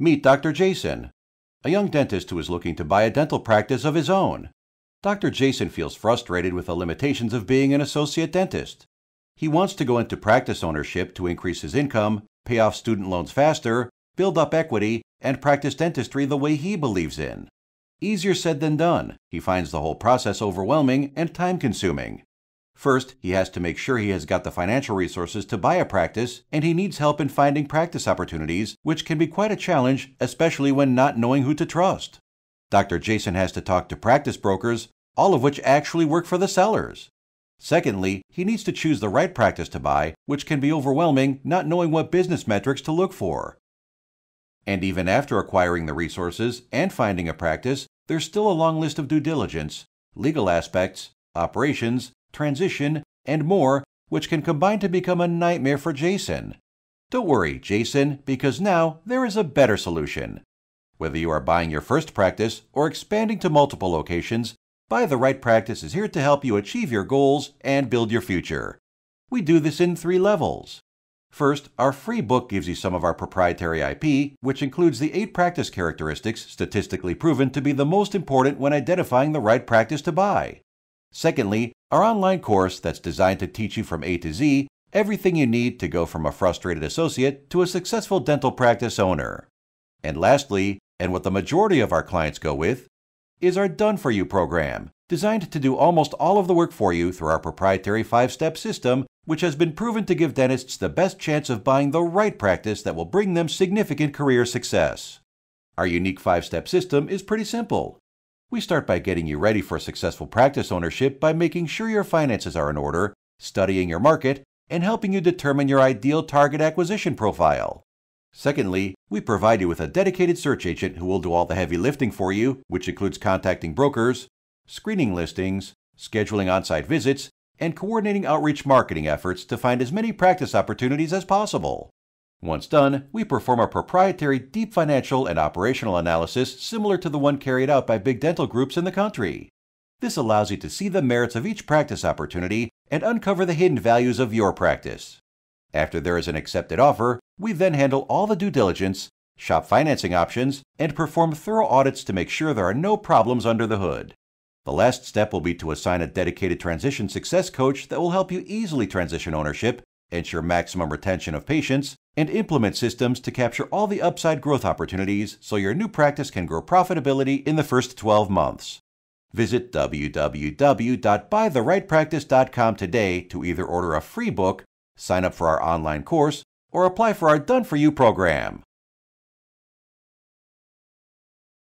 Meet Dr. Jason, a young dentist who is looking to buy a dental practice of his own. Dr. Jason feels frustrated with the limitations of being an associate dentist. He wants to go into practice ownership to increase his income, pay off student loans faster, build up equity, and practice dentistry the way he believes in. Easier said than done. He finds the whole process overwhelming and time consuming. First, he has to make sure he has got the financial resources to buy a practice, and he needs help in finding practice opportunities, which can be quite a challenge, especially when not knowing who to trust. Dr. Jason has to talk to practice brokers, all of which actually work for the sellers. Secondly, he needs to choose the right practice to buy, which can be overwhelming not knowing what business metrics to look for. And even after acquiring the resources and finding a practice, there's still a long list of due diligence, legal aspects, operations, transition, and more, which can combine to become a nightmare for Jason. Don't worry, Jason, because now there is a better solution. Whether you are buying your first practice or expanding to multiple locations, Buy the Right Practice is here to help you achieve your goals and build your future. We do this in three levels. First, our free book gives you some of our proprietary IP, which includes the eight practice characteristics statistically proven to be the most important when identifying the right practice to buy. Secondly, our online course that's designed to teach you from A to Z everything you need to go from a frustrated associate to a successful dental practice owner. And lastly, and what the majority of our clients go with, is our Done For You program, designed to do almost all of the work for you through our proprietary five step system, which has been proven to give dentists the best chance of buying the right practice that will bring them significant career success. Our unique five step system is pretty simple. We start by getting you ready for successful practice ownership by making sure your finances are in order, studying your market, and helping you determine your ideal target acquisition profile. Secondly, we provide you with a dedicated search agent who will do all the heavy lifting for you, which includes contacting brokers, screening listings, scheduling on site visits, and coordinating outreach marketing efforts to find as many practice opportunities as possible. Once done, we perform a proprietary deep financial and operational analysis similar to the one carried out by big dental groups in the country. This allows you to see the merits of each practice opportunity and uncover the hidden values of your practice. After there is an accepted offer, we then handle all the due diligence, shop financing options, and perform thorough audits to make sure there are no problems under the hood. The last step will be to assign a dedicated transition success coach that will help you easily transition ownership, ensure maximum retention of patients, and implement systems to capture all the upside growth opportunities so your new practice can grow profitability in the first 12 months. Visit www.buytherightpractice.com today to either order a free book sign up for our online course, or apply for our Done For You program.